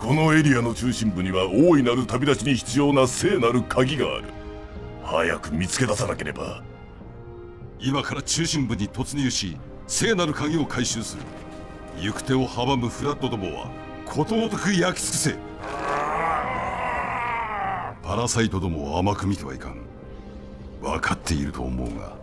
このエリアの中心部には大いなる旅立ちに必要な聖なる鍵がある。早く見つけ出さなければ。今から中心部に突入し聖なる鍵を回収する。行く手を阻むフラッドどもはことごとく焼き尽くせ。パラサイトどもを甘く見てはいかん。分かっていると思うが。